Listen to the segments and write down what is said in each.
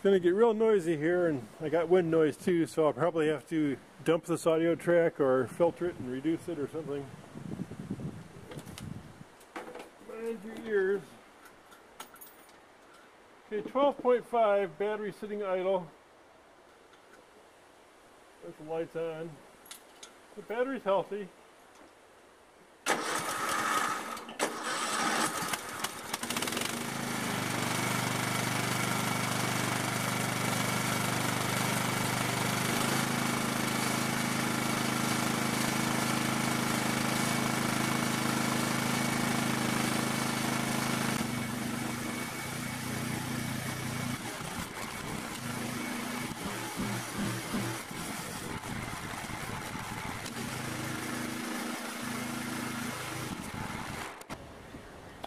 It's going to get real noisy here, and I got wind noise too, so I'll probably have to dump this audio track or filter it and reduce it or something. Mind your ears. Okay, 12.5, battery sitting idle. There's the lights on. The battery's healthy.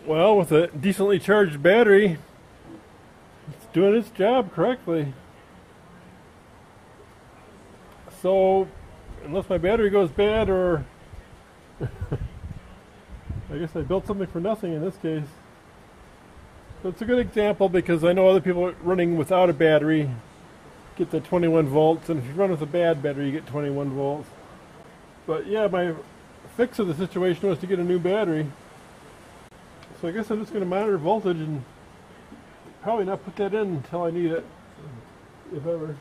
Well, with a decently charged battery, it's doing its job correctly. So, unless my battery goes bad or I guess I built something for nothing in this case. So it's a good example because I know other people running without a battery get the 21 volts, and if you run with a bad battery, you get 21 volts. But yeah, my fix of the situation was to get a new battery. So I guess I'm just going to monitor voltage and probably not put that in until I need it, if ever.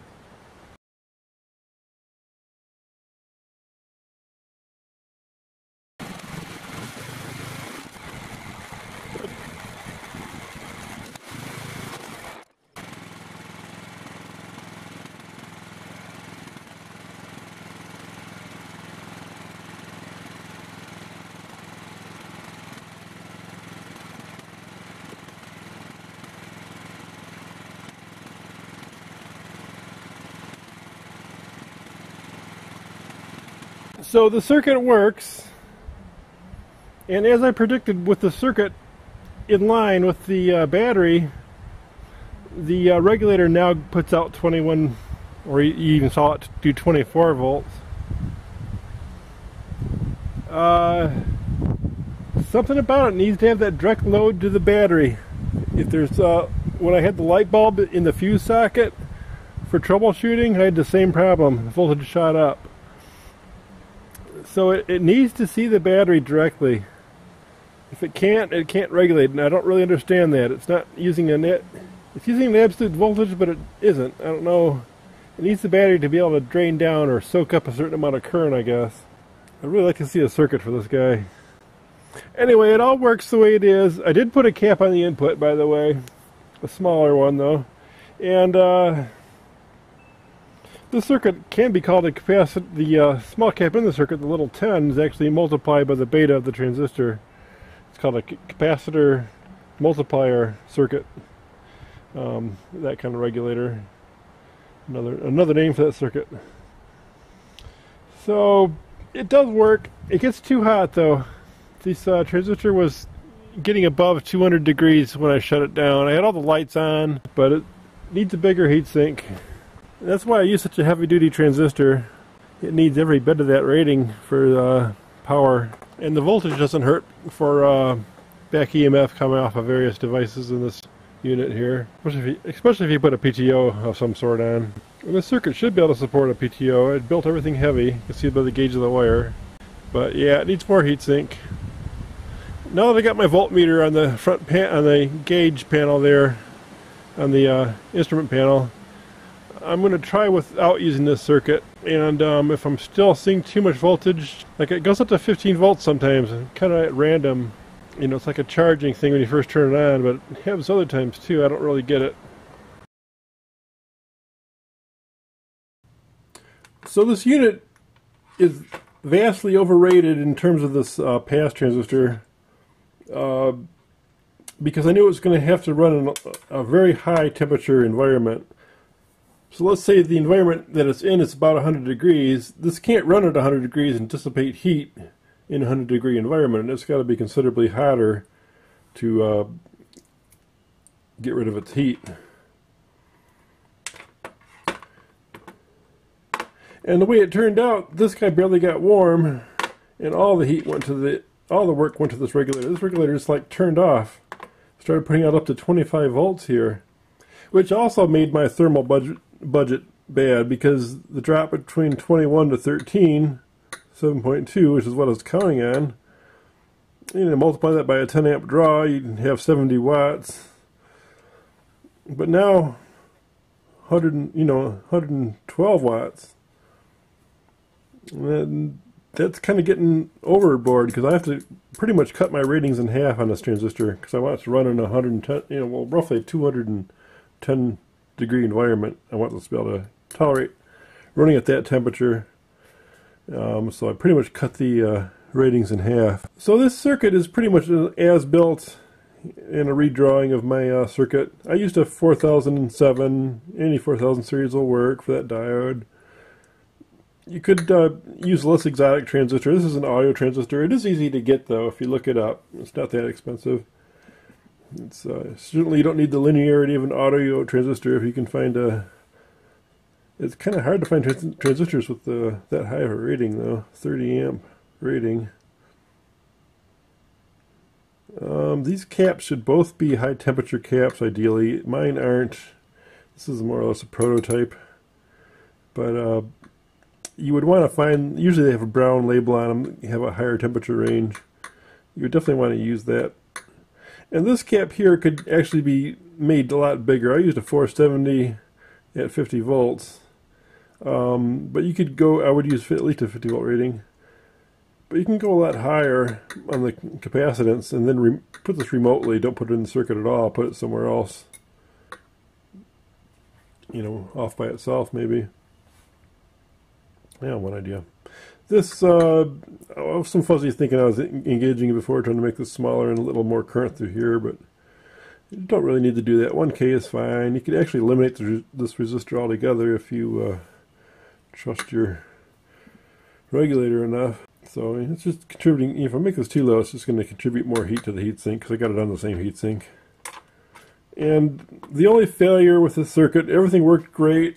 So the circuit works, and as I predicted with the circuit in line with the uh, battery, the uh, regulator now puts out 21, or you even saw it do 24 volts. Uh, something about it needs to have that direct load to the battery. If there's, uh, when I had the light bulb in the fuse socket for troubleshooting, I had the same problem. The voltage shot up. So it, it needs to see the battery directly. If it can't, it can't regulate, and I don't really understand that. It's not using a net. It's using the absolute voltage, but it isn't. I don't know. It needs the battery to be able to drain down or soak up a certain amount of current, I guess. I'd really like to see a circuit for this guy. Anyway, it all works the way it is. I did put a cap on the input, by the way. A smaller one, though. And, uh, the circuit can be called a capacitor. The uh, small cap in the circuit, the little 10, is actually multiplied by the beta of the transistor. It's called a capacitor multiplier circuit. Um, that kind of regulator. Another another name for that circuit. So it does work. It gets too hot though. This uh, transistor was getting above 200 degrees when I shut it down. I had all the lights on, but it needs a bigger heatsink. That's why I use such a heavy duty transistor. It needs every bit of that rating for uh, power. And the voltage doesn't hurt for uh, back EMF coming off of various devices in this unit here. Especially if, you, especially if you put a PTO of some sort on. And the circuit should be able to support a PTO. It built everything heavy. You can see by the gauge of the wire. But yeah, it needs more heatsink. Now that I got my voltmeter on the front pan on the gauge panel there, on the uh, instrument panel, I'm going to try without using this circuit and um, if I'm still seeing too much voltage like it goes up to 15 volts sometimes kind of at random. You know it's like a charging thing when you first turn it on but it happens other times too I don't really get it. So this unit is vastly overrated in terms of this uh, pass transistor uh, because I knew it was going to have to run in a, a very high temperature environment so let's say the environment that it's in is about 100 degrees. This can't run at 100 degrees and dissipate heat in a 100 degree environment. It's got to be considerably hotter to uh, get rid of its heat. And the way it turned out, this guy barely got warm, and all the heat went to the, all the work went to this regulator. This regulator just like turned off. Started putting out up to 25 volts here which also made my thermal budget budget bad because the drop between 21 to 13, 7.2, which is what I was counting on, you know, multiply that by a 10 amp draw, you have 70 watts. But now, 100, you know, 112 watts. And that's kind of getting overboard because I have to pretty much cut my ratings in half on this transistor because I want it to run in a 110, you know, well, roughly 210 degree environment. I want this to be able to tolerate running at that temperature. Um, so I pretty much cut the uh, ratings in half. So this circuit is pretty much as built in a redrawing of my uh, circuit. I used a 4007, any 4000 series will work for that diode. You could uh, use a less exotic transistor. This is an audio transistor. It is easy to get though if you look it up. It's not that expensive. It's uh, certainly you don't need the linearity of an audio transistor if you can find a. It's kind of hard to find trans transistors with the, that high of a rating though, 30 amp rating. Um, these caps should both be high temperature caps ideally. Mine aren't. This is more or less a prototype. But uh, you would want to find, usually they have a brown label on them, have a higher temperature range. You would definitely want to use that. And this cap here could actually be made a lot bigger. I used a 470 at 50 volts. Um, but you could go, I would use at least a 50 volt rating. But you can go a lot higher on the capacitance and then put this remotely. Don't put it in the circuit at all. Put it somewhere else. You know, off by itself maybe. Yeah, one idea. This, uh, oh, some fuzzy thinking I was engaging before, trying to make this smaller and a little more current through here, but you don't really need to do that. 1K is fine. You could actually eliminate the, this resistor altogether if you uh, trust your regulator enough. So it's just contributing, if I make this too low, it's just going to contribute more heat to the heatsink because I got it on the same heatsink. And the only failure with this circuit, everything worked great.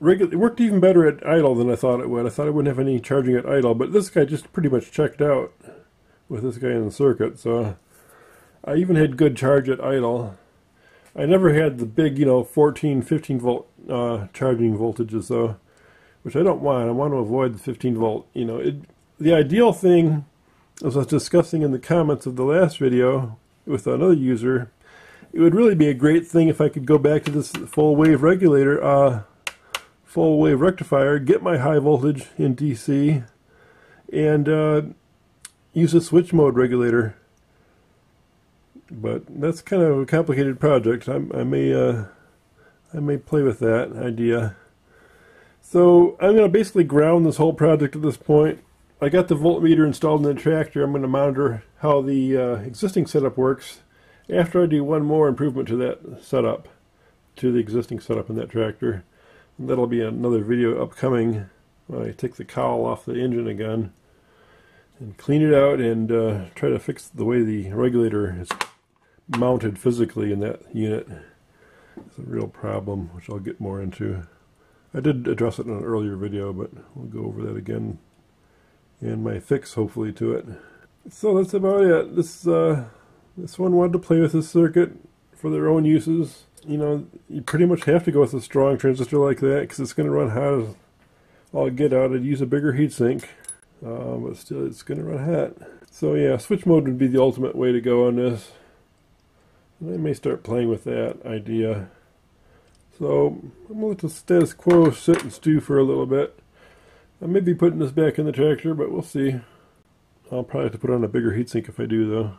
Regu it worked even better at idle than I thought it would. I thought it wouldn't have any charging at idle, but this guy just pretty much checked out with this guy in the circuit. So I even had good charge at idle. I never had the big, you know, 14, 15 volt uh, charging voltages though which I don't want. I want to avoid the 15 volt. You know, it, the ideal thing, as I was discussing in the comments of the last video with another user, it would really be a great thing if I could go back to this full wave regulator, uh, full wave rectifier, get my high voltage in DC, and uh, use a switch mode regulator. But that's kind of a complicated project. I, I may uh, I may play with that idea. So I'm going to basically ground this whole project at this point. I got the voltmeter installed in the tractor. I'm going to monitor how the uh, existing setup works after I do one more improvement to that setup, to the existing setup in that tractor. That'll be another video upcoming I take the cowl off the engine again and clean it out and uh, try to fix the way the regulator is mounted physically in that unit. It's a real problem, which I'll get more into. I did address it in an earlier video, but we'll go over that again and my fix, hopefully, to it. So that's about it. This uh, this one wanted to play with this circuit for their own uses. You know, you pretty much have to go with a strong transistor like that because it's going to run hot as all get out. I'd use a bigger heatsink, uh, but still it's going to run hot. So yeah, switch mode would be the ultimate way to go on this. And I may start playing with that idea. So I'm going to let the status quo sit and stew for a little bit. I may be putting this back in the tractor, but we'll see. I'll probably have to put on a bigger heatsink if I do though.